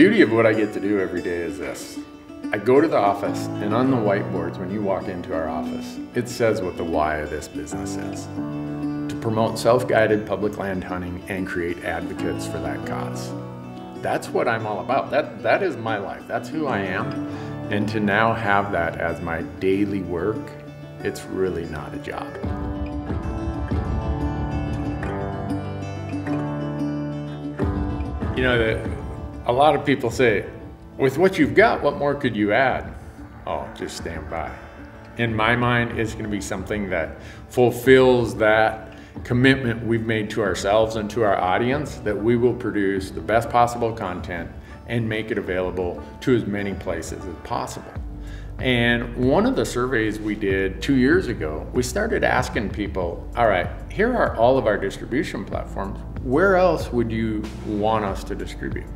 beauty of what I get to do every day is this. I go to the office, and on the whiteboards, when you walk into our office, it says what the why of this business is to promote self guided public land hunting and create advocates for that cause. That's what I'm all about. That, that is my life. That's who I am. And to now have that as my daily work, it's really not a job. You know, that a lot of people say, with what you've got, what more could you add? Oh, just stand by. In my mind, it's going to be something that fulfills that commitment we've made to ourselves and to our audience that we will produce the best possible content and make it available to as many places as possible. And one of the surveys we did two years ago, we started asking people, all right, here are all of our distribution platforms. Where else would you want us to distribute?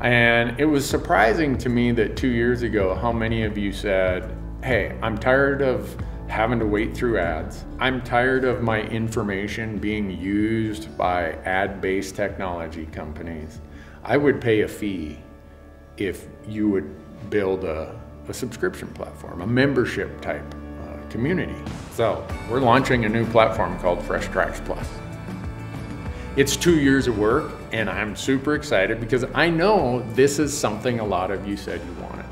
And it was surprising to me that two years ago, how many of you said, hey, I'm tired of having to wait through ads. I'm tired of my information being used by ad-based technology companies. I would pay a fee if you would build a, a subscription platform, a membership type uh, community. So we're launching a new platform called Fresh Tracks Plus. It's two years of work and I'm super excited because I know this is something a lot of you said you wanted.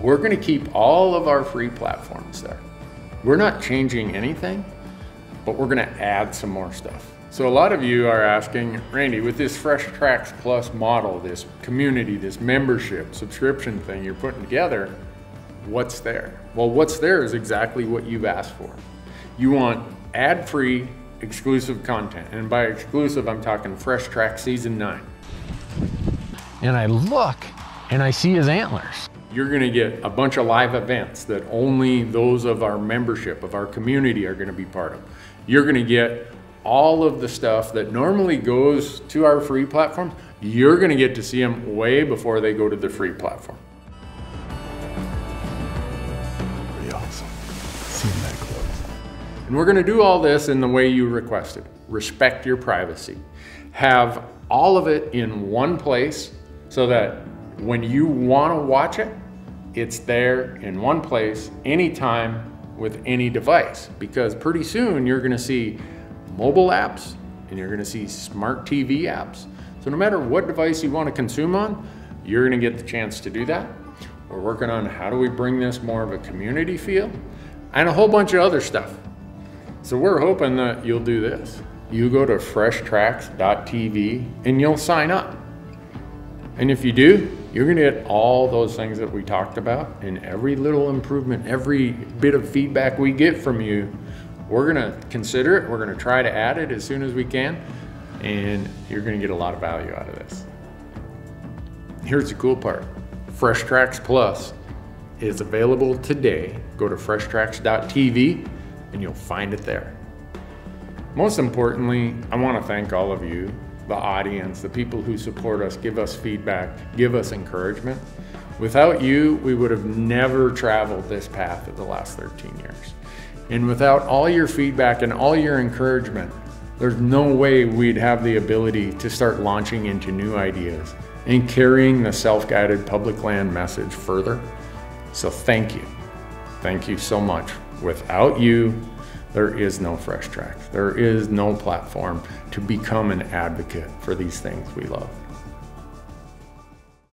We're gonna keep all of our free platforms there. We're not changing anything, but we're gonna add some more stuff. So a lot of you are asking, Randy, with this Fresh Tracks Plus model, this community, this membership, subscription thing you're putting together, what's there? Well, what's there is exactly what you've asked for. You want ad-free exclusive content. And by exclusive, I'm talking Fresh Track Season 9. And I look and I see his antlers. You're going to get a bunch of live events that only those of our membership, of our community, are going to be part of. You're going to get all of the stuff that normally goes to our free platforms. You're going to get to see them way before they go to the free platform. Pretty awesome. Seeing that close. And we're gonna do all this in the way you requested. Respect your privacy. Have all of it in one place so that when you wanna watch it, it's there in one place, anytime, with any device. Because pretty soon you're gonna see mobile apps and you're gonna see smart TV apps. So no matter what device you wanna consume on, you're gonna get the chance to do that. We're working on how do we bring this more of a community feel and a whole bunch of other stuff. So we're hoping that you'll do this. You go to freshtracks.tv and you'll sign up. And if you do, you're gonna get all those things that we talked about and every little improvement, every bit of feedback we get from you, we're gonna consider it. We're gonna try to add it as soon as we can. And you're gonna get a lot of value out of this. Here's the cool part. Fresh Tracks Plus is available today. Go to freshtracks.tv and you'll find it there. Most importantly, I want to thank all of you, the audience, the people who support us, give us feedback, give us encouragement. Without you, we would have never traveled this path of the last 13 years. And without all your feedback and all your encouragement, there's no way we'd have the ability to start launching into new ideas and carrying the self-guided public land message further. So thank you. Thank you so much. Without you, there is no fresh track. There is no platform to become an advocate for these things we love.